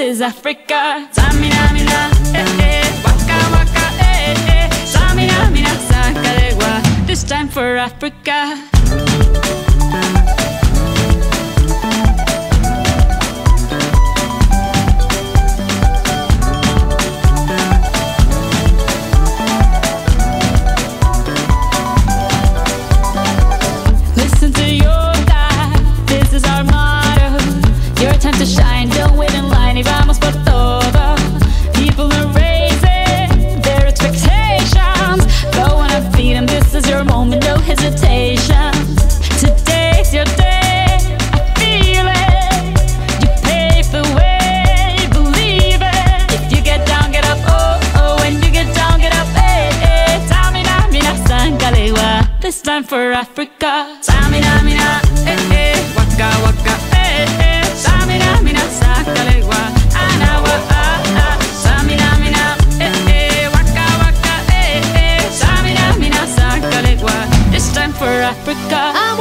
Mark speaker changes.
Speaker 1: is Africa. Samina, mina, eh eh, waka waka, eh eh. Samina, mina, sangalewa, this time for Africa. Time for Africa. Tamina, mina, eh eh. Waka waka, eh eh. Tamina, mina, sangalewa. Anawa, ah ah. Tamina, mina, eh eh. Waka waka, eh eh. Tamina, mina, sangalewa. This time for Africa.